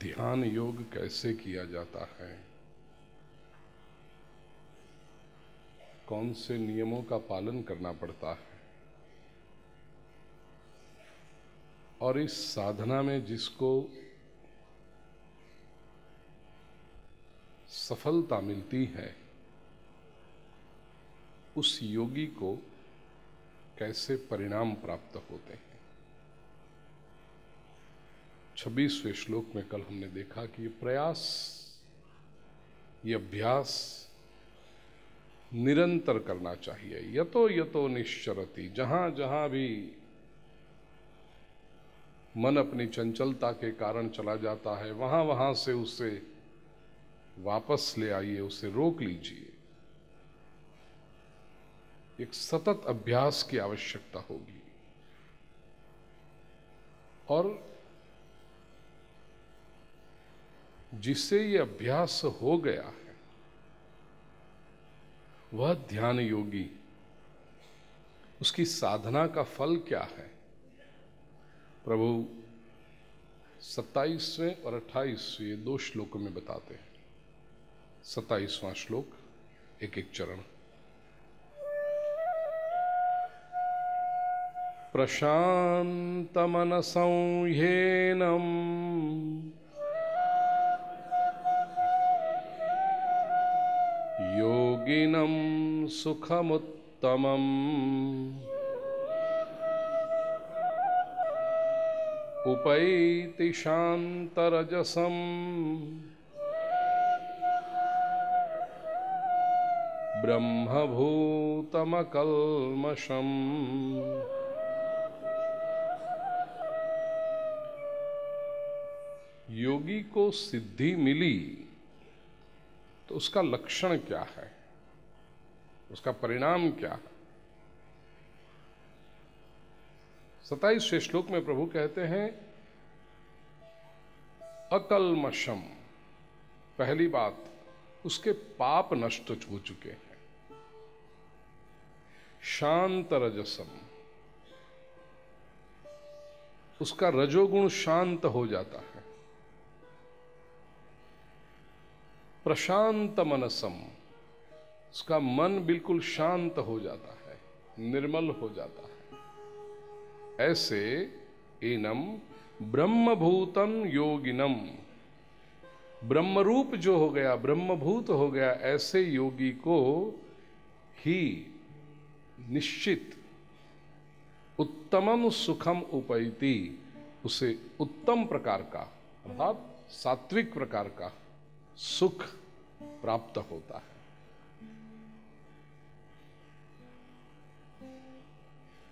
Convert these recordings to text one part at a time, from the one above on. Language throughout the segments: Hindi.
ध्यान योग कैसे किया जाता है? कौन से नियमों का पालन करना पड़ता है? और इस साधना में जिसको सफलता मिलती है, उस योगी को कैसे परिणाम प्राप्त होते हैं? छब्बीसवें श्लोक में कल हमने देखा कि ये प्रयास, ये अभ्यास निरंतर करना चाहिए। यतो यतो निश्चरती, जहाँ जहाँ भी मन अपनी चंचलता के कारण चला जाता है, वहाँ वहाँ से उसे वापस ले आइए, उसे रोक लीजिए। एक सतत अभ्यास की आवश्यकता होगी। और जिससे ये अभ्यास हो गया है, वह ध्यान योगी, उसकी साधना का फल क्या है? प्रभु, सत्ताईसवें और अट्ठाईसवें दो श्लोकों में बताते हैं। सत्ताईसवां श्लोक, एक एक चरण। प्रशांत प्रशान्तमनसंह्येनम् योगिनं सुखमुत्तमम्। उपैति शान्तरजसम्। ब्रह्मभूतमकल्मषम्। योगी को सिद्धि मिली तो उसका लक्षण क्या है? उसका परिणाम क्या? है सताइसवें श्लोक में प्रभु कहते हैं अकलमशम पहली बात, उसके पाप नष्ट हो चुके हैं। शांत रजसम उसका रजोगुण शांत हो जाता है। प्रशांत मनसम। उसका मन बिल्कुल शांत हो जाता है, निर्मल हो जाता है। ऐसे एनम ब्रह्मभूतम योगिनम। ब्रह्मरूप जो हो गया, ब्रह्मभूत हो गया, ऐसे योगी को ही निश्चित उत्तमम सुखम उपैति, उसे उत्तम प्रकार का, अर्थात सात्विक प्रकार का सुख प्राप्त होता है।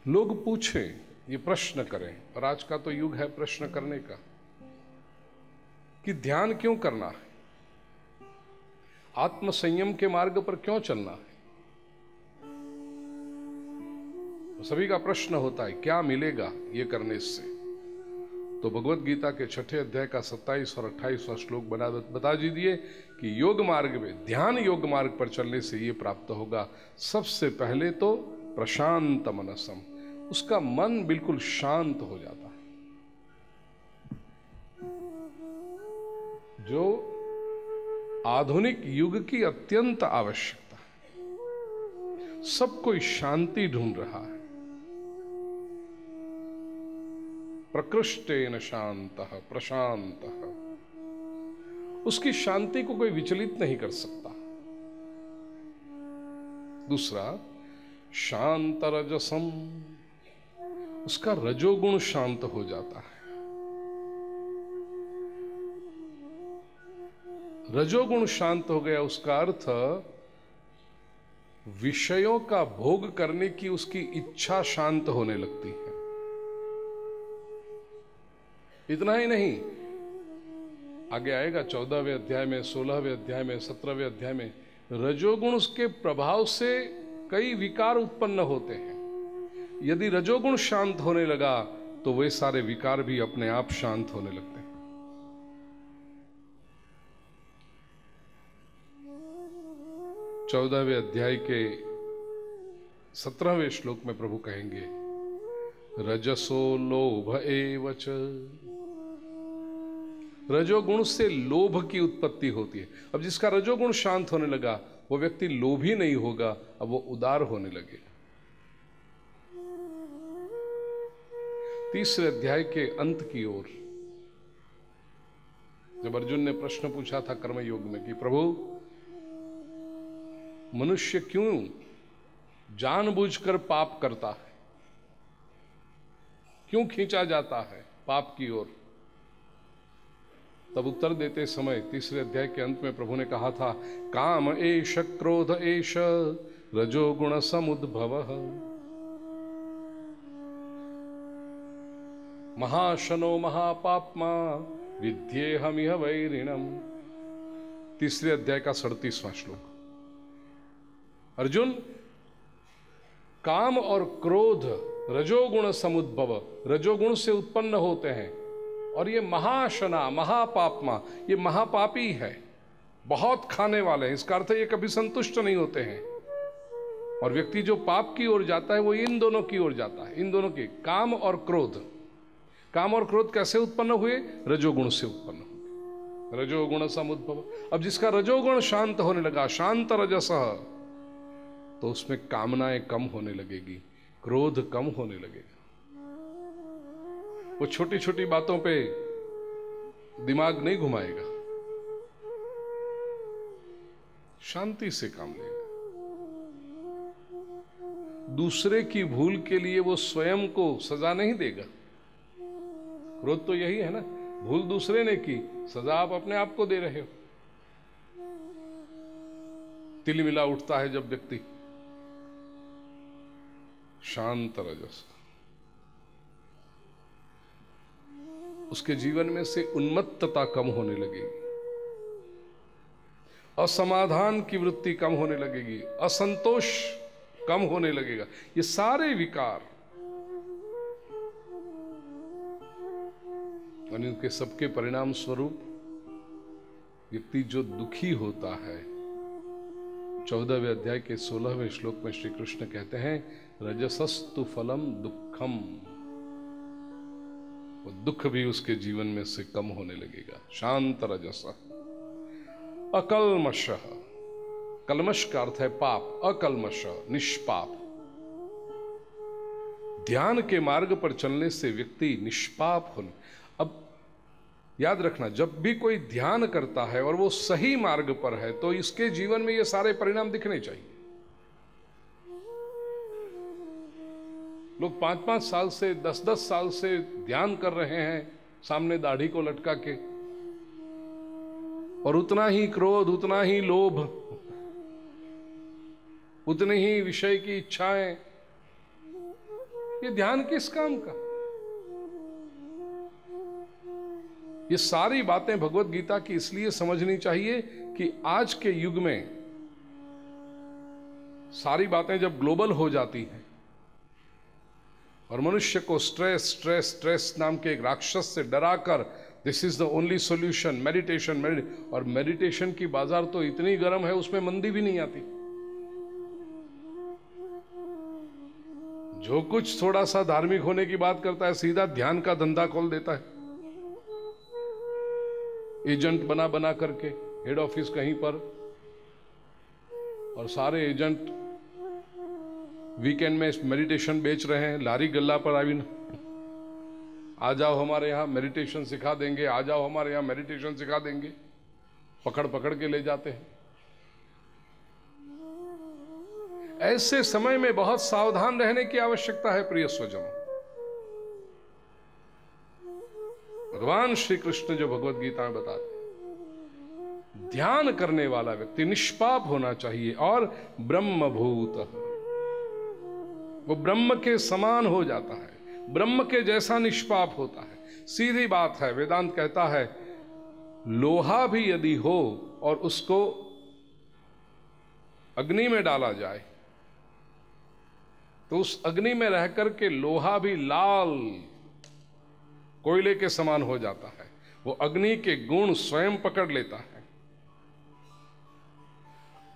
लोग पूछें, ये प्रश्न करें। और आज का तो युग है प्रश्न करने का। कि ध्यान क्यों करना है? आत्म संयम के मार्ग पर क्यों चलना है? तो सभी का प्रश्न होता है, क्या मिलेगा ये करने से? तो भगवत गीता के छठे अध्याय का 27 और 28वां श्लोक बना बता दीजिए कि योग मार्ग में, ध्यान योग मार्ग पर चलने से ये प्राप्त होगा। सबसे पहले तो प्रशांत मनसम। उसका मन बिल्कुल शांत हो जाता। है जो आधुनिक युग की अत्यंत आवश्यकता है, सब कोई शांति ढूंढ रहा है। प्रकृष्टेन शांत, प्रशांत। उसकी शांति को कोई विचलित नहीं कर सकता। दूसरा शांत रजसम उसका रजोगुण शांत हो जाता है। रजोगुण शांत हो गया, उसका अर्थ विषयों का भोग करने की उसकी इच्छा शांत होने लगती है। इतना ही नहीं, आगे आएगा चौदहवें अध्याय में, सोलहवें अध्याय में, सत्रहवें अध्याय में, रजोगुण उसके प्रभाव से कई विकार उत्पन्न होते हैं। यदि रजोगुण शांत होने लगा तो वे सारे विकार भी अपने आप शांत होने लगते। हैं चौदहवें अध्याय के सत्रहवें श्लोक में प्रभु कहेंगे, रजसो लोभ एवच। रजोगुण से लोभ की उत्पत्ति होती है। अब जिसका रजोगुण शांत होने लगा, वो व्यक्ति लोभी नहीं होगा, अब वो उदार होने लगे। तीसरे अध्याय के अंत की ओर जब अर्जुन ने प्रश्न पूछा था कर्मयोग में कि प्रभु, मनुष्य क्यों जानबूझकर पाप करता है? क्यों खींचा जाता है पाप की ओर? तब उत्तर देते समय तीसरे अध्याय के अंत में प्रभु ने कहा था, काम एश क्रोध एश रजोगुण समुद्भव। महाशनो महापापमा विद्ये हम यह वैरिणम। तीसरे अध्याय का सड़तीसवां श्लोक। अर्जुन, काम और क्रोध रजोगुण समुद्भव, रजोगुण से उत्पन्न होते हैं। और ये महाशना, महापापमा, ये महापापी है। बहुत खाने वाले हैं, इसका अर्थ ये कभी संतुष्ट नहीं होते हैं। और व्यक्ति जो पाप की ओर जाता है, वो इन दोनों की ओर जाता है। इन दोनों के काम और क्रोध। काम और क्रोध कैसे उत्पन्न हुए? रजोगुण से उत्पन्न हुए। रजोगुण समुद्भव। अब जिसका रजोगुण शांत होने लगा, शांत रजस तो उसमें कामनाएँ कम होने लगेगी, क्रोध कम होने लगेगा। वो छोटी छोटी बातों पे दिमाग नहीं घुमाएगा। शांति से काम लेगा। दूसरे की भूल के लिए वो स्वयं को सजा नहीं देगा। क्रोध तो यही है ना? भूल दूसरे ने की, सजा आप अपने आप को दे रहे हो। तिल मिला उठता है जब व्यक्ति। शांत रजस। उसके जीवन में से उन्मत्तता कम होने लगेगी। असमाधान की वृत्ति कम होने लगेगी। असंतोष कम होने लगेगा। ये सारे विकार और इनके सबके परिणाम स्वरूप व्यक्ति जो दुखी होता है। चौदहवें अध्याय के सोलहवें श्लोक में श्री कृष्ण कहते हैं, रजसस्तु फलम दुखम। वो दुख भी उसके जीवन में से कम होने लगेगा। शांत रजस। अकलमश कलमश का अर्थ है पाप। अकलमश निष्पाप। ध्यान के मार्ग पर चलने से व्यक्ति निष्पाप होने याद रखना, जब भी कोई ध्यान करता है और वो सही मार्ग पर है तो इसके जीवन में ये सारे परिणाम दिखने चाहिए। लोग पाँच पाँच साल से दस दस साल से ध्यान कर रहे हैं, सामने दाढ़ी को लटका के। और उतना ही क्रोध, उतना ही लोभ, उतनी ही विषय की इच्छाएँ, ये ध्यान किस काम का? ये सारी बातें भगवत गीता की इसलिए समझनी चाहिए कि आज के युग में सारी बातें जब ग्लोबल हो जाती हैं और मनुष्य को स्ट्रेस स्ट्रेस स्ट्रेस नाम के एक राक्षस से डराकर this is the only solution meditation मेडिट और मेडिटेशन की बाज़ार तो इतनी गर्म है, उसमें मंदी भी नहीं आती। जो कुछ थोड़ा सा धार्मिक होने की बात करता है, सीधा ध्यान का धंधा खोल देता है। एजेंट बना बना करके हेड ऑफ़िस कहीं पर। और सारे एजेंट वीकेंड में मेडिटेशन बेच रहे हैं, लारी गल्ला पर आई आ जाओ हमारे यहाँ मेडिटेशन सिखा देंगे। आ जाओ हमारे यहाँ मेडिटेशन सिखा देंगे। पकड़ पकड़ के ले जाते हैं। ऐसे समय में बहुत सावधान रहने की आवश्यकता है, प्रिय स्वजनों। भगवान श्री कृष्ण जो भगवत गीता में बताते ध्यान करने वाला व्यक्ति निष्पाप होना चाहिए और ब्रह्म ब्रह्मभूत। वो ब्रह्म के समान हो जाता है, ब्रह्म के जैसा निष्पाप होता है। सीधी बात है, वेदांत कहता है, लोहा भी यदि हो और उसको अग्नि में डाला जाए तो उस अग्नि में रह करके लोहा भी लाल कोयले के समान हो जाता है। वो अग्नि के गुण स्वयं पकड़ लेता है।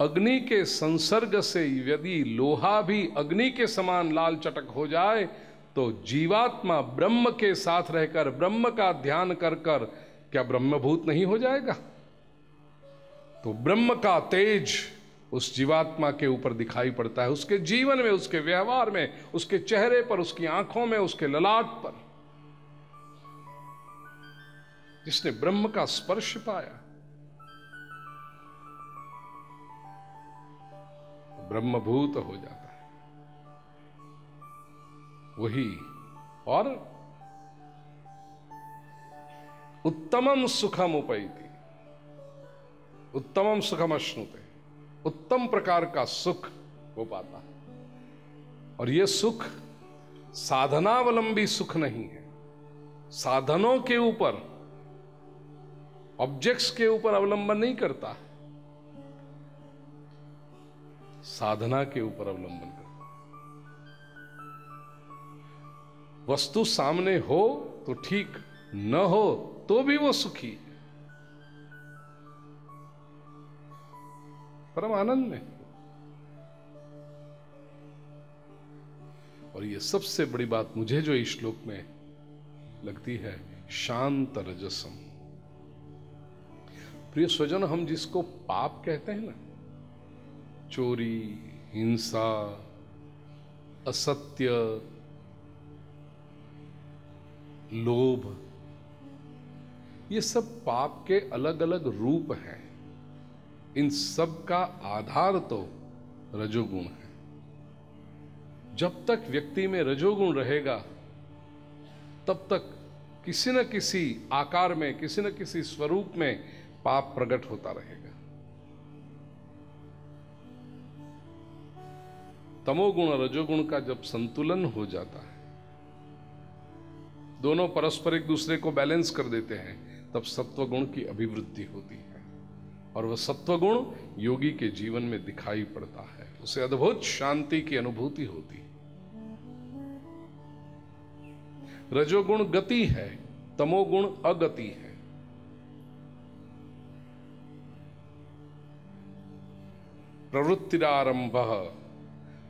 अग्नि के संसर्ग से यदि लोहा भी अग्नि के समान लाल चटक हो जाए तो जीवात्मा ब्रह्म के साथ रहकर, ब्रह्म का ध्यान कर कर, क्या ब्रह्मभूत नहीं हो जाएगा? तो ब्रह्म का तेज उस जीवात्मा के ऊपर दिखाई पड़ता है। उसके जीवन में, उसके व्यवहार में, उसके चेहरे पर, उसकी आँखों में, उसके ललाट पर। जिसने ब्रह्म का स्पर्श पाया। ब्रह्मभूत हो जाता है। वही और उत्तमम सुखम उपैती। उत्तमम सुखम अश्नुते। उत्तम प्रकार का सुख हो पाता है। और यह सुख साधनावलंबी सुख नहीं है। साधनों के ऊपर ऑब्जेक्ट्स के ऊपर अवलंबन नहीं करता, साधना के ऊपर अवलंबन करता। वस्तु सामने हो तो ठीक, न हो तो भी वो सुखी। है परम आनंद में। और ये सबसे बड़ी बात मुझे जो इस श्लोक में लगती है, शांत रजसम। प्रिय स्वजन, हम जिसको पाप कहते हैं ना, चोरी, हिंसा, असत्य, लोभ, ये सब पाप के अलग अलग रूप हैं। इन सब का आधार तो रजोगुण है। जब तक व्यक्ति में रजोगुण रहेगा, तब तक किसी न किसी आकार में, किसी न किसी स्वरूप में पाप प्रकट होता रहेगा। तमोगुण और रजोगुण का जब संतुलन हो जाता है, दोनों परस्पर एक दूसरे को बैलेंस कर देते हैं, तब सत्वगुण की अभिवृद्धि होती है। और वह सत्वगुण योगी के जीवन में दिखाई पड़ता है। उसे अद्भुत शांति की अनुभूति होती है। रजोगुण गति है, तमोगुण अगति है। प्रवृत्तिरारंभ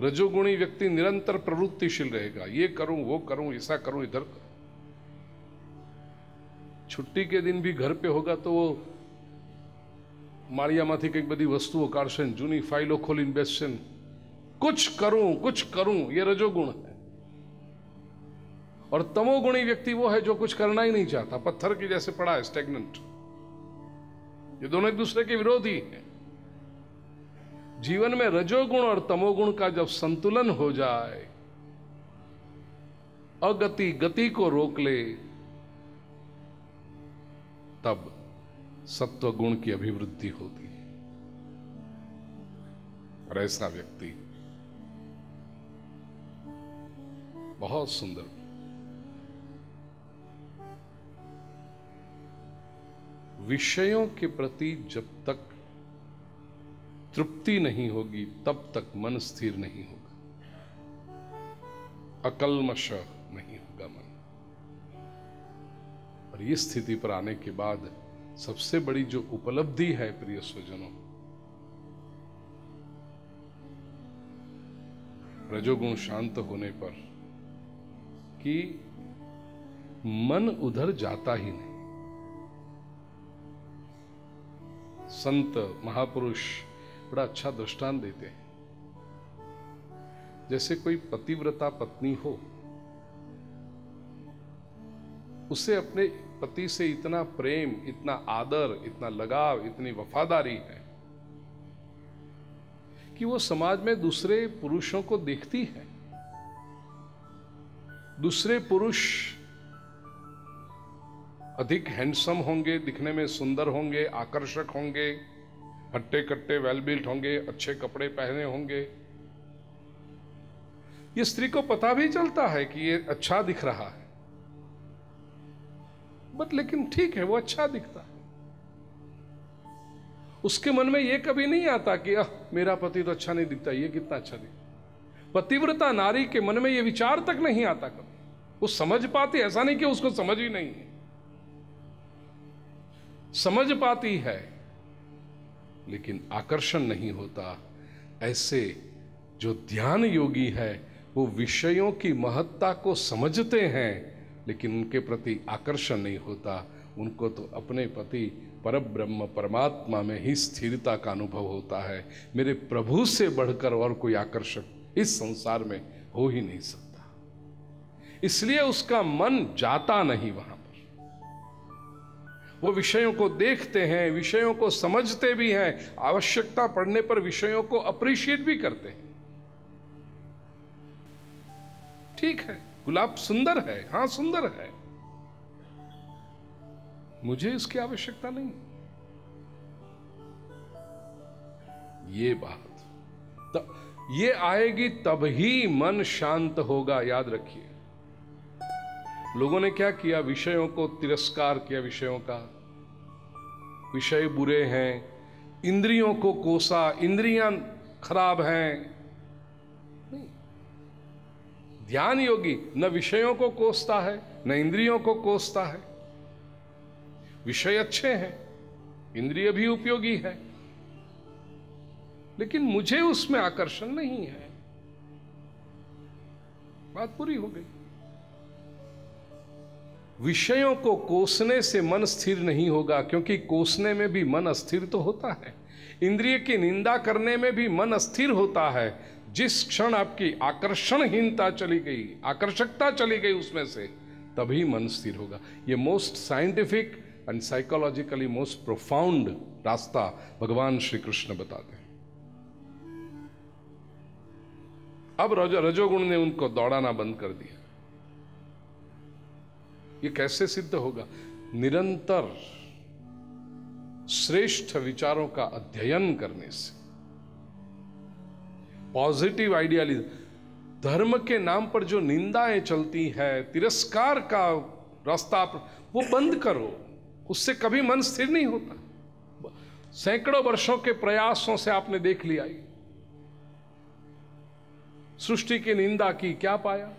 रजोगुणी व्यक्ति निरंतर प्रवृत्तिशील रहेगा ये करूं वो करूं ऐसा करूं इधर करूं छुट्टी के दिन भी घर पे होगा तो वो માળિયામાંથી કંઈક બધી વસ્તુઓ કાઢશે જૂની ફાઇલો ખોલીને બેસશે कुछ करूं कुछ करूं ये रजोगुण है और तमोगुणी व्यक्ति वो है जो कुछ करना ही नहीं चाहता पत्थर की जैसे पड़ा है स्टेगनेंट ये दोनों एक दूसरे के विरोधी हैं जीवन में रजोगुण और तमोगुण का जब संतुलन हो जाए, अगति गति को रोक ले, तब सत्व गुण की अभिवृद्धि होती है। और ऐसा व्यक्ति बहुत सुंदर। विषयों के प्रति जब तक तृप्ति नहीं होगी, तब तक मन स्थिर नहीं होगा। अकलमश नहीं होगा मन। और इस स्थिति पर आने के बाद सबसे बड़ी जो उपलब्धि है प्रिय स्वजनों, रजोगुण शांत होने पर कि मन उधर जाता ही नहीं। संत, महापुरुष बड़ा अच्छा दृष्टांत देते हैं। जैसे कोई पतिव्रता पत्नी हो, उसे अपने पति से इतना प्रेम, इतना आदर, इतना लगाव, इतनी वफादारी है कि वो समाज में दूसरे पुरुषों को देखती है। दूसरे पुरुष अधिक हैंडसम होंगे, दिखने में सुंदर होंगे, आकर्षक होंगे हट्टे कट्टे वेल बिल्ट होंगे, अच्छे कपड़े पहने होंगे। ये स्त्री को पता भी चलता है कि ये अच्छा दिख रहा है। बट लेकिन ठीक है, वो अच्छा दिखता है। उसके मन में ये कभी नहीं आता कि, अह, मेरा पति तो अच्छा नहीं दिखता, ये कितना अच्छा दिखता पतिव्रता नारी के मन में ये विचार तक नहीं आता कभी। वो समझ पाती, ऐसा नहीं कि उसको समझ ही नहीं है। समझ पाती है। लेकिन आकर्षण नहीं होता। ऐसे जो ध्यान योगी है, वो विषयों की महत्ता को समझते हैं, लेकिन उनके प्रति आकर्षण नहीं होता। उनको तो अपने पति पर ब्रह्म परमात्मा में ही स्थिरता का अनुभव होता है। मेरे प्रभु से बढ़कर और कोई आकर्षक इस संसार में हो ही नहीं सकता। इसलिए उसका मन जाता नहीं वहाँ। वो विषयों को देखते हैं, विषयों को समझते भी हैं, आवश्यकता पड़ने पर विषयों को अप्रिशिएट भी करते हैं। ठीक है, गुलाब सुंदर है, हाँ सुंदर है। मुझे इसकी आवश्यकता नहीं। ये बात ये आएगी तब ही मन शांत होगा, याद रखिए। लोगों ने क्या किया? विषयों को तिरस्कार किया, विषयों का। विषय बुरे हैं, इंद्रियों को कोसा, इंद्रियाँ खराब हैं। ध्यान योगी, न विषयों को कोसता है, न इंद्रियों को कोसता है। विषय अच्छे हैं, इंद्रिय भी उपयोगी है। लेकिन मुझे उसमें आकर्षण नहीं है। बात पूरी हो गई। विषयों को कोसने से मन स्थिर नहीं होगा, क्योंकि कोसने में भी मन अस्थिर तो होता है। इंद्रिय की निंदा करने में भी मन अस्थिर होता है। जिस क्षण आपकी आकर्षणहीनता चली गई, आकर्षकता चली गई उसमें से, तभी मन स्थिर होगा। ये most scientific and psychologically most profound रास्ता भगवान श्री कृष्ण बताते हैं। अब रजो, रजोगुण ने उनको दौड़ाना बंद कर दिया। ये कैसे सिद्ध होगा? निरंतर श्रेष्ठ विचारों का अध्ययन करने से। पॉजिटिव आइडियालिज्म, धर्म के नाम पर जो निंदाएँ चलती है, तिरस्कार का रास्ता वो बंद करो। उससे कभी मन स्थिर नहीं होता। सैकड़ों वर्षों के प्रयासों से आपने देख लिया सृष्टि की निंदा की, क्या पाया?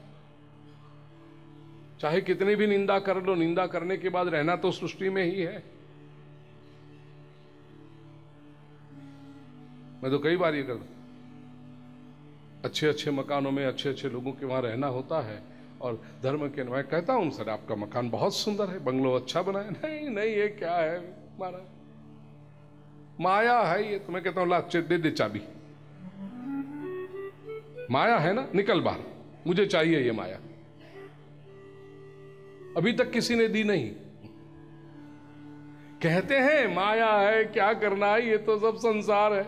चाहे कितनी भी निंदा कर लो, निंदा करने के बाद रहना तो सृष्टि में ही है। मैं तो कई बार ये कर अच्छे अच्छे मकानों में अच्छे अच्छे लोगों के वहाँ रहना होता है और धर्म के मैं कहता हूँ, सर, आपका मकान बहुत सुंदर है, बंगलो अच्छा बना है नहीं नहीं, ये क्या है मारा माया है ये तो मैं कहता हूँ ला दे दे चाबी। माया है ना? निकल बाहर। मुझे चाहिए ये माया। अभी तक किसी ने दी नहीं। कहते हैं, माया है, क्या करना है, ये तो सब संसार है।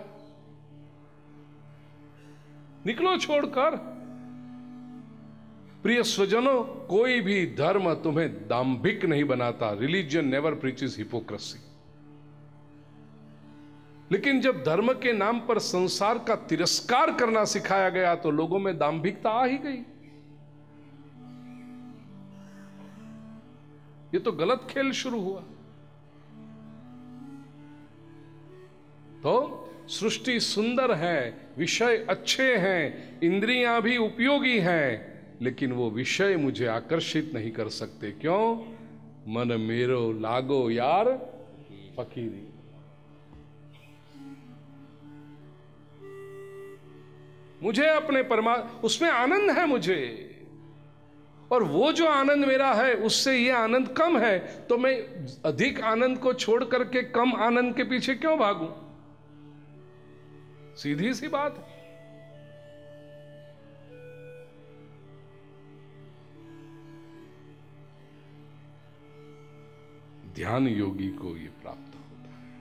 निकलो छोड़कर। प्रिय स्वजनों, कोई भी धर्म तुम्हें दाम्भिक नहीं बनाता। रिलीजियन नेवर प्रीचेस हिपोक्रेसी लेकिन जब धर्म के नाम पर संसार का तिरस्कार करना सिखाया गया तो लोगों में दाम्भिकता आ ही गई। ये तो गलत खेल शुरू हुआ। तो सृष्टि सुंदर है, विषय अच्छे हैं, इंद्रियाँ भी उपयोगी हैं, लेकिन वो विषय मुझे आकर्षित नहीं कर सकते। क्यों? मन मेरो लागो यार फकीरी। मुझे अपने परमा, उसमें आनंद है मुझे। और वो जो आनंद मेरा है, उससे ये आनंद कम है तो मैं अधिक आनंद को छोड़ करके कम आनंद के पीछे क्यों भागूं? सीधी सी बात है। ध्यान योगी को ये प्राप्त होता है।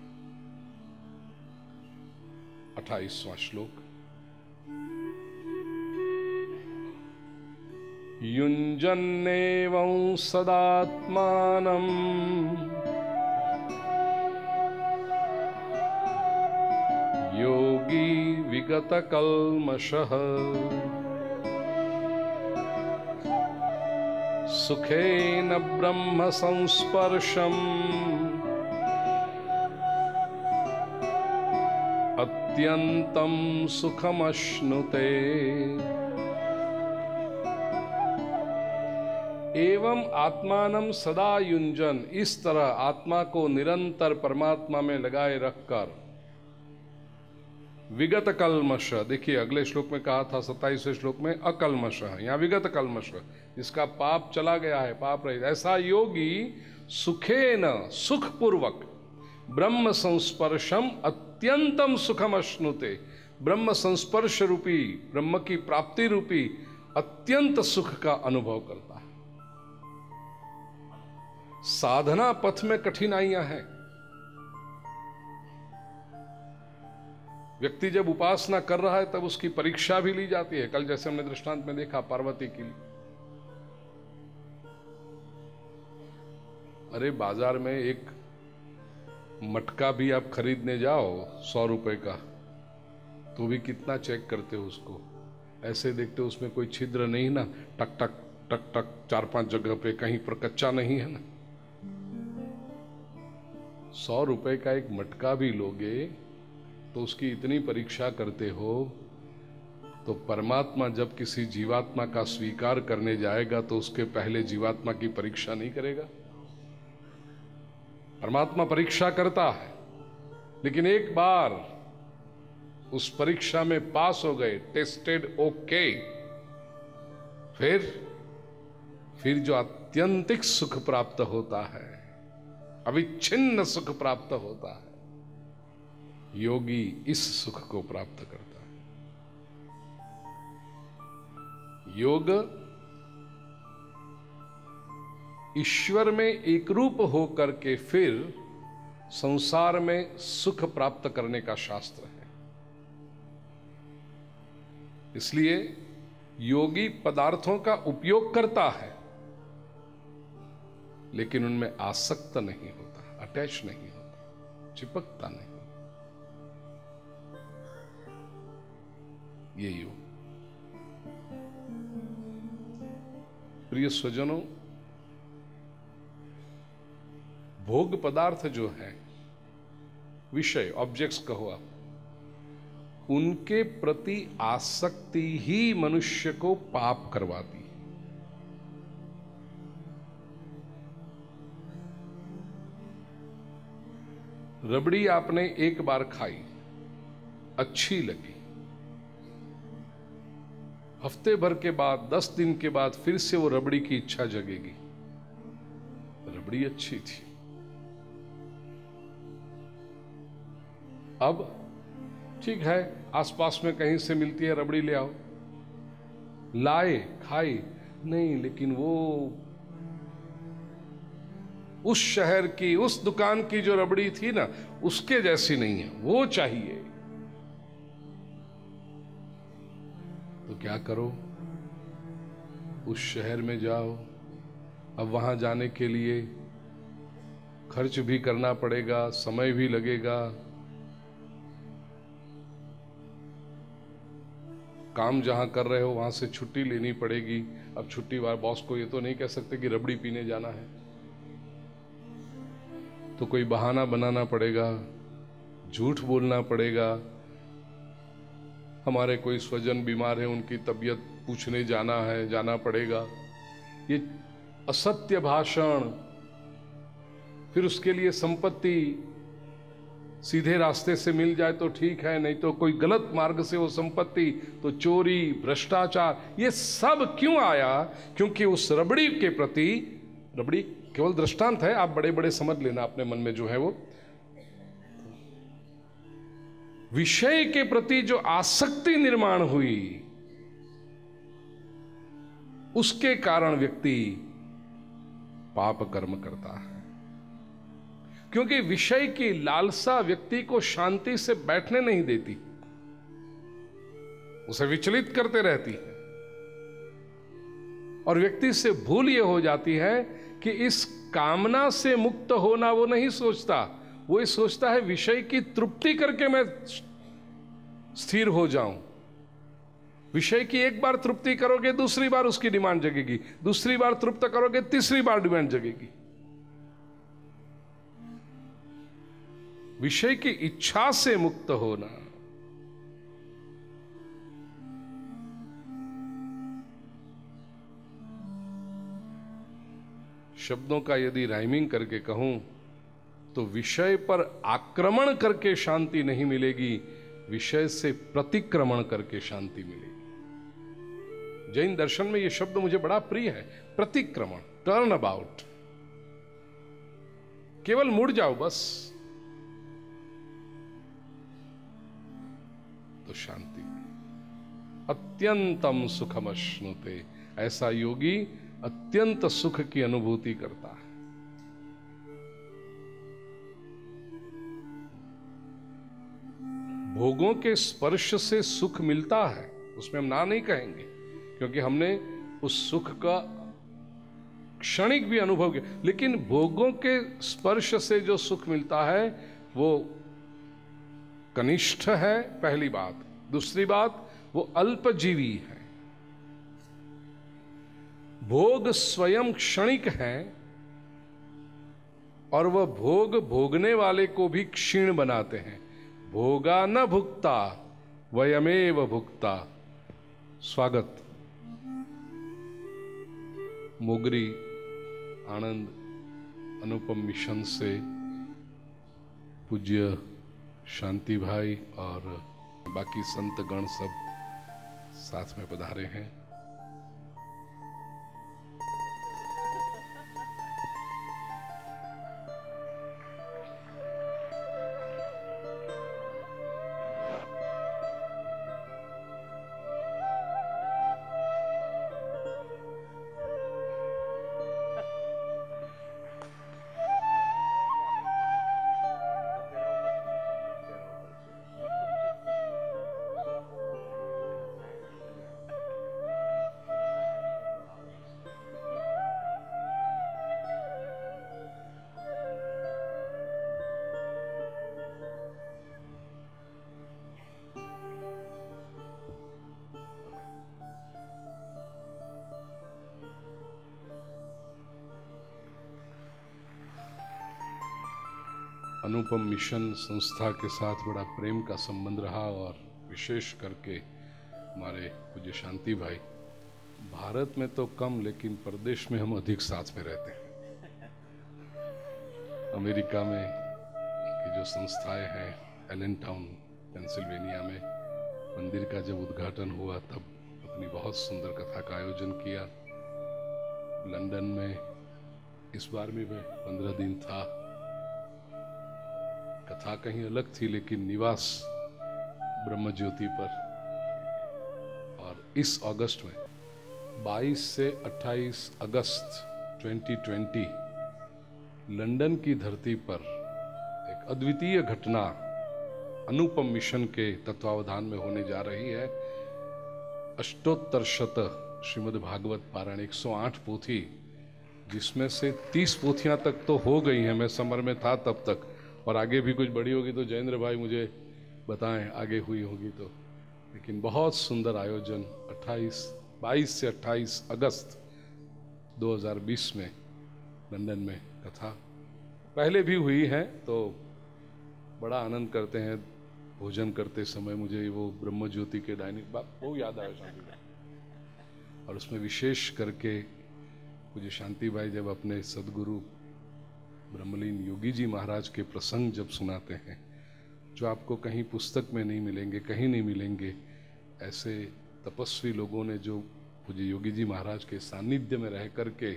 अठाईसवां श्लोक। युञ्जन्नेवं सदात्मानम् योगी विगतकल्मषः। सुखेन ब्रह्म संस्पर्शम। अत्यंतम सुखमश्नुते एवं आत्मान सदा युंजन इस तरह आत्मा को निरंतर परमात्मा में लगाए रखकर। विगत कलमश देखिए, अगले श्लोक में कहा था, सत्ताईसवें श्लोक में अकलमश यहाँ विगत कलमश जिसका पाप चला गया है, पाप रहित। ऐसा योगी सुखे न सुखपूर्वक, ब्रह्म संस्पर्शम अत्यंतम सुखम अश्नुते। ब्रह्म संस्पर्श रूपी, ब्रह्म की प्राप्ति रूपी अत्यंत सुख का अनुभव करता साधना पथ में कठिनाइयाँ हैं। व्यक्ति जब उपासना कर रहा है, तब उसकी परीक्षा भी ली जाती है। कल जैसे हमने दृष्टांत में देखा, पार्वती के लिए। अरे, बाज़ार में एक मटका भी आप खरीदने जाओ, सौ रुपए का तो भी कितना चेक करते हो उसको? ऐसे देखते हो उसमें कोई छिद्र नहीं ना? टक टक टक टक, चार पाँच जगह पे कहीं पर कच्चा नहीं है ना? सौ रुपए का एक मटका भी लोगे तो उसकी इतनी परीक्षा करते हो तो परमात्मा जब किसी जीवात्मा का स्वीकार करने जाएगा तो उसके पहले जीवात्मा की परीक्षा नहीं करेगा। परमात्मा परीक्षा करता है, लेकिन एक बार उस परीक्षा में पास हो गए, टेस्टेड ओके, फिर फिर जो अत्यंतिक सुख प्राप्त होता है अविच्छिन्न सुख प्राप्त होता है। योगी इस सुख को प्राप्त करता है। योग ईश्वर में एक रूप होकर के फिर संसार में सुख प्राप्त करने का शास्त्र है। इसलिए योगी पदार्थों का उपयोग करता है। लेकिन उनमें आसक्त नहीं होता, अटैच नहीं होता, चिपकता नहीं ये योग। प्रिय स्वजनों, भोग पदार्थ जो है, विषय ऑब्जेक्ट्स कहो आप, उनके प्रति आसक्ति ही मनुष्य को पाप करवाती रबड़ी आपने एक बार खाई, अच्छी लगी। हफ़्ते भर के बाद, दस दिन के बाद फिर से वो रबड़ी की इच्छा जगेगी। रबड़ी अच्छी थी। अब, ठीक है, आसपास में कहीं से मिलती है, रबड़ी ले आओ। लाए खाई नहीं, लेकिन वो उस शहर की, उस दुकान की जो रबड़ी थी ना, उसके जैसी नहीं है, वो चाहिए। तो क्या करो? उस शहर में जाओ। अब वहाँ जाने के लिए खर्च भी करना पड़ेगा, समय भी लगेगा। काम जहाँ कर रहे हो, वहाँ से छुट्टी लेनी पड़ेगी। अब छुट्टी बार बॉस को ये तो नहीं कह सकते कि रबड़ी पीने जाना है। तो कोई बहाना बनाना पड़ेगा, झूठ बोलना पड़ेगा। हमारे कोई स्वजन बीमार है, उनकी तबीयत पूछने जाना है, जाना पड़ेगा। ये असत्य भाषण, फिर उसके लिए संपत्ति सीधे रास्ते से मिल जाए तो ठीक है, नहीं तो कोई गलत मार्ग से वो संपत्ति तो चोरी, भ्रष्टाचार, ये सब क्यों आया? क्योंकि उस रबड़ी के प्रति, रबड़ी केवल दृष्टांत है, आप बड़े बड़े समझ लेना अपने मन में जो है वो। विषय के प्रति जो आसक्ति निर्माण हुई, उसके कारण व्यक्ति पाप कर्म करता है। क्योंकि विषय की लालसा व्यक्ति को शांति से बैठने नहीं देती, उसे विचलित करते रहती है। और व्यक्ति से भूल यह हो जाती है कि इस कामना से मुक्त होना वो नहीं सोचता। वो ये सोचता है, विषय की तृप्ति करके मैं स्थिर हो जाऊँ। विषय की एक बार तृप्ति करोगे, दूसरी बार उसकी डिमांड जगेगी। दूसरी बार तृप्त करोगे, तीसरी बार डिमांड जगेगी। विषय की इच्छा से मुक्त होना। शब्दों का यदि राइमिंग करके कहूँ तो विषय पर आक्रमण करके शांति नहीं मिलेगी, विषय से प्रतिक्रमण करके शांति मिलेगी। जैन दर्शन में यह शब्द मुझे बड़ा प्रिय है, प्रतिक्रमण टर्न अबाउट केवल मुड़ जाओ बस तो शांति। अत्यंतम सुखम अश्नुते ऐसा योगी अत्यंत सुख की अनुभूति करता है। भोगों के स्पर्श से सुख मिलता है, उसमें हम ना नहीं कहेंगे, क्योंकि हमने उस सुख का क्षणिक भी अनुभव किया। लेकिन भोगों के स्पर्श से जो सुख मिलता है, वो कनिष्ठ है, पहली बात। दूसरी बात, वो अल्पजीवी है। भोग स्वयं क्षणिक है और वह भोग भोगने वाले को भी क्षीण बनाते हैं। भोगा न भुगता वयमेव भुगता स्वागत। मोगरी, आनंद अनुपम मिशन से पूज्य शांति भाई और बाकी संत गण सब साथ में पधारे हैं। अनुपम मिशन संस्था के साथ बड़ा प्रेम का संबंध रहा और विशेष करके हमारे पूज्य शांति भाई, भारत में तो कम, लेकिन प्रदेश में हम अधिक साथ में रहते हैं। अमेरिका में की जो संस्थाएँ हैं एलन टाउन पेंसिल्वेनिया में, मंदिर का जब उद्घाटन हुआ, तब अपनी बहुत सुंदर कथा का आयोजन किया। लंदन में इस बार भी मैं पंद्रह दिन था। कथा कहीं अलग थी, लेकिन निवास ब्रह्म ज्योति पर। और इस अगस्त में 22 से 28 अगस्त 2020 लंदन की धरती पर एक अद्वितीय घटना, अनुपम मिशन के तत्वावधान में होने जा रही है। अष्टोत्तर शत श्रीमद् भागवत पारायण 108 पोथी, जिसमें से 30 पोथियाँ तक तो हो गई हैं। मैं समर में था तब तक। और आगे भी कुछ बड़ी होगी तो जयेंद्र भाई मुझे बताएँ, आगे हुई होगी तो। लेकिन बहुत सुंदर आयोजन 28 22 से 28 अगस्त 2020 में लंदन में कथा। पहले भी हुई है तो बड़ा आनंद करते हैं, भोजन करते समय मुझे वो ब्रह्म ज्योति के डाइनिंग वो याद आया शांति और उसमें विशेष करके मुझे शांति भाई जब अपने सदगुरु ब्रह्मलीन योगी जी महाराज के प्रसंग जब सुनाते हैं, जो आपको कहीं पुस्तक में नहीं मिलेंगे, कहीं नहीं मिलेंगे, ऐसे तपस्वी लोगों ने जो मुझे योगी जी महाराज के सानिध्य में रह करके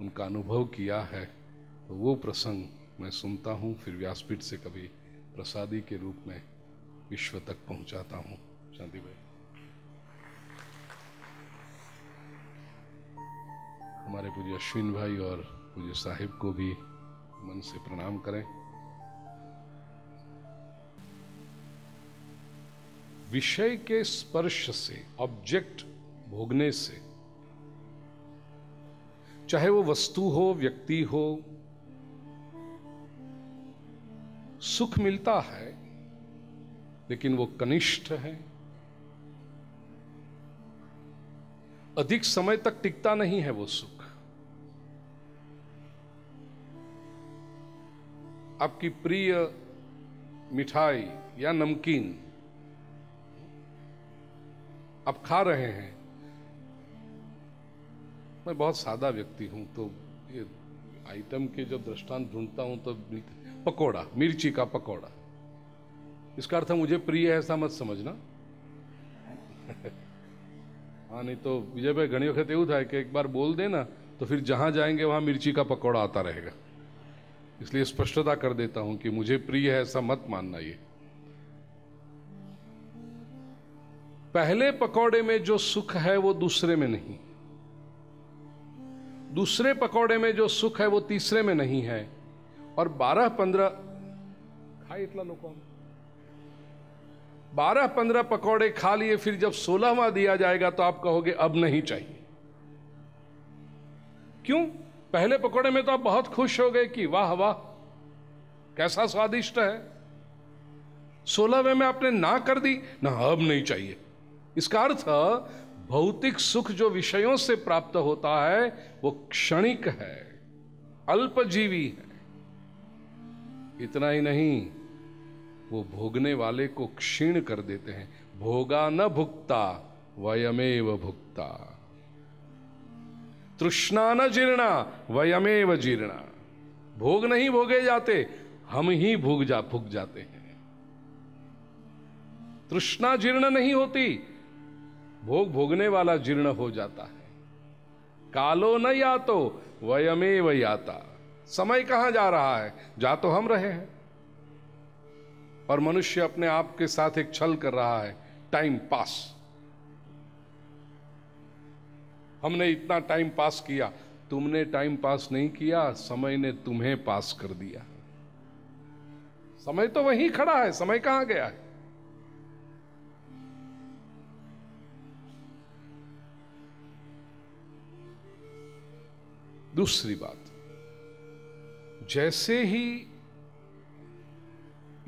उनका अनुभव किया है तो वो प्रसंग मैं सुनता हूँ, फिर व्यासपीठ से कभी प्रसादी के रूप में विश्व तक पहुँचाता हूँ। शांति भाई। हमारे पूज्य अश्विन भाई और पूज्य साहिब को भी मन से प्रणाम करें। विषय के स्पर्श से ऑब्जेक्ट भोगने से, चाहे वो वस्तु हो, व्यक्ति हो, सुख मिलता है, लेकिन वो कनिष्ठ है। अधिक समय तक टिकता नहीं है वो सुख। आपकी प्रिय मिठाई या नमकीन आप खा रहे हैं मैं बहुत सादा व्यक्ति हूं तो ये आइटम के जब दृष्टांत ढूंढता हूं तो पकोड़ा मिर्ची का पकोड़ा इसका अर्थ मुझे प्रिय है ऐसा मत समझना हाँ नहीं तो विजय भाई घनी वक्त એવું થાય કે એક બાર બોલ દે ना तो फिर जहां जाएंगे वहां मिर्ची का पकौड़ा आता रहेगा इसलिए स्पष्टता कर देता हूँ कि मुझे प्रिय है ऐसा मत मानना ये। पहले पकौड़े में जो सुख है वो दूसरे में नहीं। दूसरे पकौड़े में जो सुख है वो तीसरे में नहीं है। और बारह पंद्रह खाए इतना लोगों बारह पंद्रह पकौड़े खा लिए, फिर जब सोलहवा दिया जाएगा तो आप कहोगे, अब नहीं चाहिए। क्यों? पहले पकौड़े में तो आप बहुत खुश हो गए कि वाह वाह, कैसा स्वादिष्ट है। सोलहवें में आपने ना कर दी, ना अब नहीं चाहिए। इसका अर्थ, भौतिक सुख जो विषयों से प्राप्त होता है, वो क्षणिक है, अल्पजीवी है। इतना ही नहीं, वो भोगने वाले को क्षीण कर देते हैं। भोगा न भुगता वयमेव भुगता तृष्णा न जीर्णा, वयमेव जीर्णा। भोग नहीं भोगे जाते, हम ही भूग जा, भुग जाते हैं। तृष्णा जीर्ण नहीं होती, भोग भोगने वाला जीर्ण हो जाता है। कालो न या तो वयमेव याता। समय कहाँ जा रहा है? जा तो हम रहे हैं। और मनुष्य अपने आप के साथ एक छल कर रहा है, टाइम पास। हमने इतना टाइम पास किया। तुमने टाइम पास नहीं किया, समय ने तुम्हें पास कर दिया। समय तो वहीं खड़ा है, समय कहाँ गया है? दूसरी बात, जैसे ही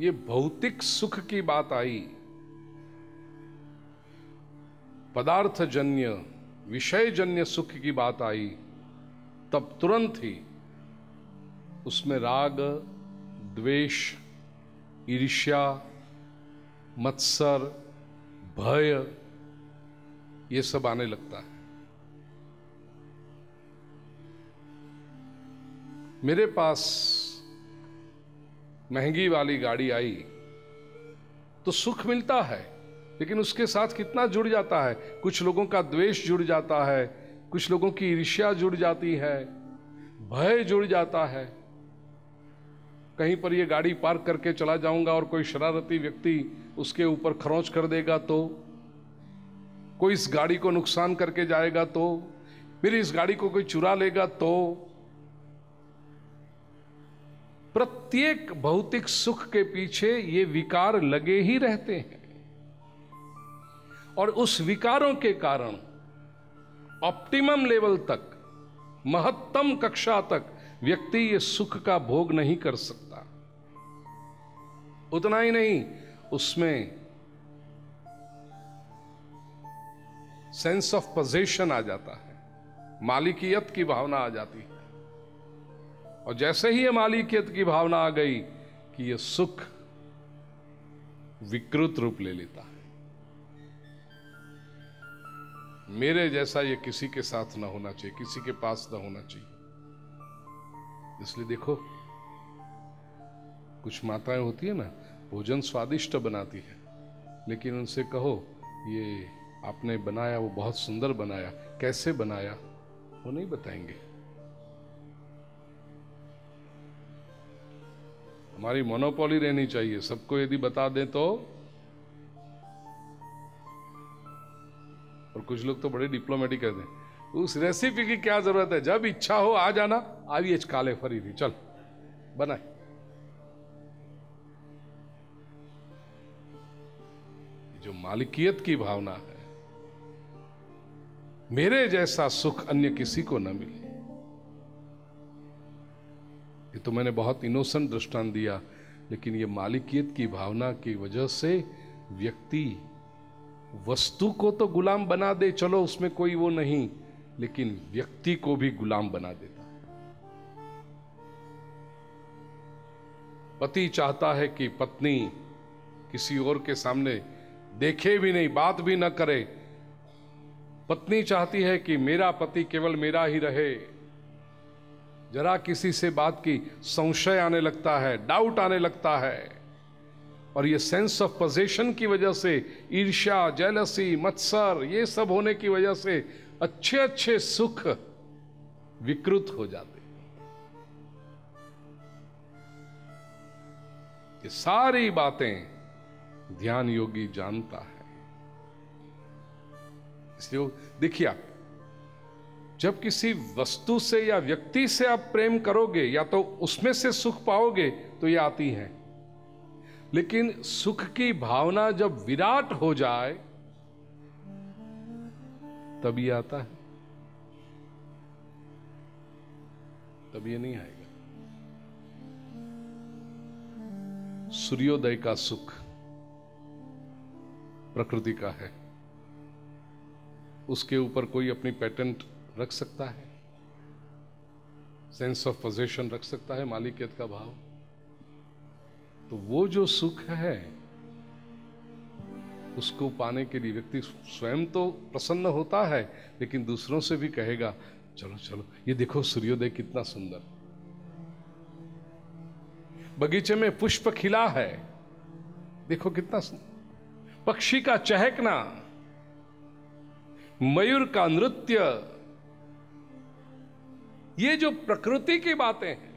ये भौतिक सुख की बात आई, पदार्थजन्य विषयजन्य सुख की बात आई, तब तुरंत ही उसमें राग, द्वेष, ईर्ष्या, मत्सर, भय, ये सब आने लगता है। मेरे पास महँगी वाली गाड़ी आई तो सुख मिलता है। लेकिन उसके साथ कितना जुड़ जाता है? कुछ लोगों का द्वेष जुड़ जाता है, कुछ लोगों की ईर्ष्या जुड़ जाती है, भय जुड़ जाता है। कहीं पर ये गाड़ी पार्क करके चला जाऊँगा और कोई शरारती व्यक्ति उसके ऊपर खरोच कर देगा तो? कोई इस गाड़ी को नुकसान करके जाएगा तो? मेरी इस गाड़ी को कोई चुरा लेगा तो? प्रत्येक भौतिक सुख के पीछे ये विकार लगे ही रहते हैं। और उस विकारों के कारण ऑप्टिमम लेवल तक, महत्तम कक्षा तक व्यक्ति ये सुख का भोग नहीं कर सकता। उतना ही नहीं, उसमें सेंस ऑफ़ पोजेशन आ जाता है, मालिकियत की भावना आ जाती है। और जैसे ही ये मालिकियत की भावना आ गई कि ये सुख विकृत रूप ले लेता है। मेरे जैसा ये किसी के साथ ना होना चाहिए, किसी के पास ना होना चाहिए। इसलिए देखो, कुछ माताएँ होती है ना, भोजन स्वादिष्ट बनाती है, लेकिन उनसे कहो, ये आपने बनाया, वो बहुत सुंदर बनाया, कैसे बनाया? वो नहीं बताएँगे। हमारी मोनोपोली रहनी चाहिए। सबको यदि बता दें तो और कुछ लोग तो बड़े डिप्लोमेटिक कहते हैं। उस रेसिपी की क्या ज़रूरत है? जब इच्छा हो, आ जाना। आइए काले फरी थी चल, बनाए। जो मालिकियत की भावना है, मेरे जैसा सुख अन्य किसी को न मिले। ये तो मैंने बहुत इनोसेंट दृष्टांत दिया, लेकिन ये मालिकियत की भावना की वजह से व्यक्ति वस्तु को तो गुलाम बना दे, चलो उसमें कोई वो नहीं, लेकिन व्यक्ति को भी गुलाम बना देता। है पति चाहता है कि पत्नी किसी और के सामने देखे भी नहीं, बात भी न करे। पत्नी चाहती है कि मेरा पति केवल मेरा ही रहे। जरा किसी से बात की संशय आने लगता है, डाउट आने लगता है। और ये सेंस ऑफ़ पोजेशन की वजह से, ईर्ष्या जेलसी मत्सर, ये सब होने की वजह से अच्छे अच्छे सुख विकृत हो जाते ये सारी बातें ध्यान योगी जानता है। इसलिए देखिए आप, जब किसी वस्तु से या व्यक्ति से आप प्रेम करोगे, या तो उसमें से सुख पाओगे तो ये आती है। लेकिन सुख की भावना जब विराट हो जाए, तभी आता है। तब ये नहीं आएगा। सूर्योदय का सुख प्रकृति का है। उसके ऊपर कोई अपनी पेटेंट रख सकता है। सेंस ऑफ़ पोजेशन रख सकता है, मालिकियत का भाव। तो वो जो सुख है, उसको पाने के लिए व्यक्ति स्वयं तो प्रसन्न होता है, लेकिन दूसरों से भी कहेगा, चलो चलो, ये देखो सूर्योदय कितना सुंदर। बगीचे में पुष्प खिला है, देखो कितना सुंदर। पक्षी का चहकना, मयूर का नृत्य, ये जो प्रकृति की बातें हैं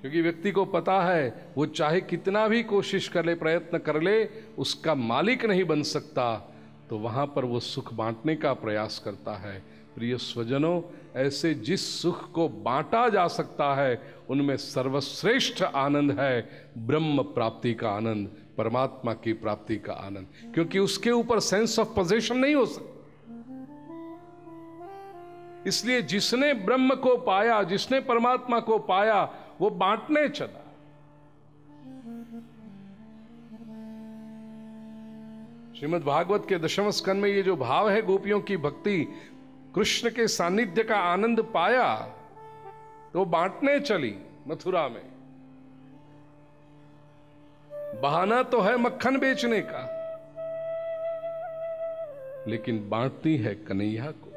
क्योंकि व्यक्ति को पता है, वो चाहे कितना भी कोशिश कर ले, प्रयत्न कर ले, उसका मालिक नहीं बन सकता। तो वहाँ पर वो सुख बांटने का प्रयास करता है। प्रिय स्वजनों, ऐसे जिस सुख को बांटा जा सकता है, उनमें सर्वश्रेष्ठ आनंद है, ब्रह्म प्राप्ति का आनंद, परमात्मा की प्राप्ति का आनंद। क्योंकि उसके ऊपर सेंस ऑफ़ पोजेशन नहीं हो सकता। इसलिए जिसने ब्रह्म को पाया, जिसने परमात्मा को पाया वो बांटने चला। श्रीमद् भागवत के दशम स्कंद में ये जो भाव है गोपियों की भक्ति, कृष्ण के सानिध्य का आनंद पाया तो बांटने चली मथुरा में। बहाना तो है मक्खन बेचने का, लेकिन बांटती है कन्हैया को।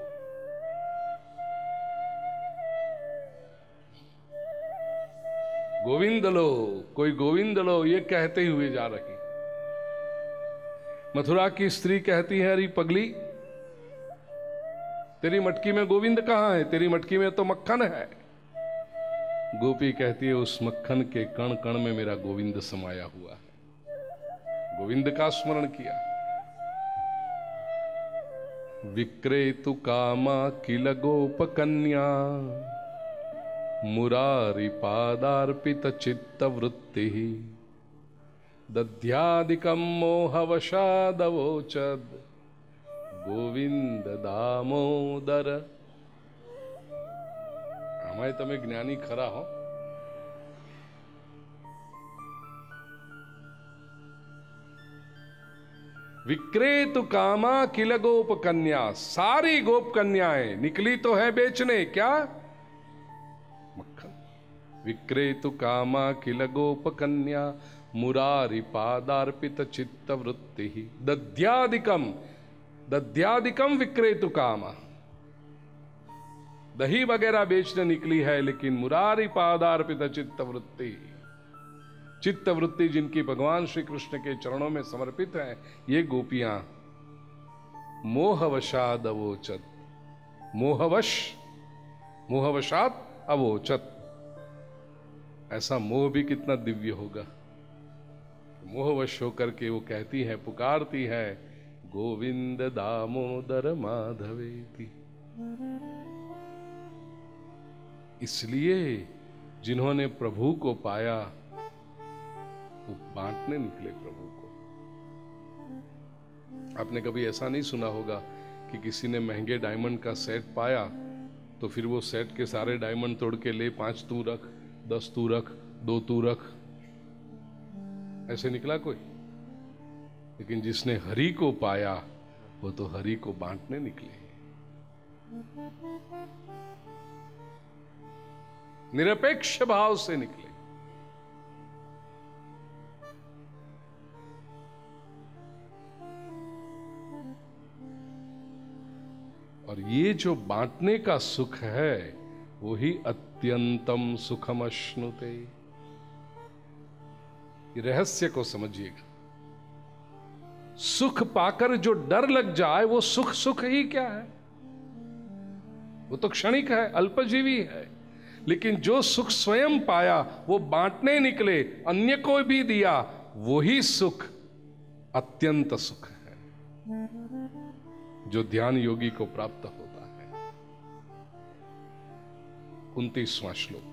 गोविंद लो कोई गोविंद लो ये कहते हुए जा रही। मथुरा की स्त्री कहती है, अरे पगली, तेरी मटकी में गोविंद कहाँ है? तेरी मटकी में तो मक्खन है। गोपी कहती है, उस मक्खन के कण कण में मेरा गोविंद समाया हुआ है। गोविंद का स्मरण किया। विक्रेतु कामा किल गोप कन्या मुरारी पादार्पित चित्त वृत्ति दध्यादिकम मोहवशादवोचद ગોવિંદ દામોદર આમાંય તમે જ્ઞાની ખરા હો विक्रेतु कामा किल गोप कन्या सारी गोप कन्याएं निकली तो है बेचने क्या मक्खन विक्रेतु कामा किल गोप कन्या मुरारी पादार्पित चित्त वृत्ति दध्यादिकम दध्यादिकम विक्रेतु काम। दही वगैरह बेचने निकली है, लेकिन मुरारी पादार्पित चित्त वृत्ति चित्त वृत्ति जिनकी भगवान श्री कृष्ण के चरणों में समर्पित है, ये गोपियाँ। मोहवशाद अवोचत मोहवश, मोहवशात अवोचत। ऐसा मोह भी कितना दिव्य होगा। मोहवश होकर के वो कहती है, पुकारती है, गोविंद दामोदर माधवेति। इसलिए जिन्होंने प्रभु को पाया, वो बांटने निकले प्रभु को। आपने कभी ऐसा नहीं सुना होगा कि किसी ने महँगे डायमंड का सेट पाया तो फिर वो सेट के सारे डायमंड तोड़ के ले, पाँच तू रख। दस तू रख दो तू रख ऐसे निकला कोई? लेकिन जिसने हरि को पाया, वो तो हरि को बांटने निकले। निरपेक्ष भाव से निकले। और ये जो बांटने का सुख है वही अत्यंतम सुखम अश्नुते रहस्य को समझिएगा। सुख पाकर जो डर लग जाए, वो सुख सुख ही क्या है? वो तो क्षणिक है, अल्पजीवी है। लेकिन जो सुख स्वयं पाया, वो बांटने निकले, अन्य को भी दिया, वही सुख अत्यंत सुख है। जो ध्यान योगी को प्राप्त है उन्तीसवां श्लोक।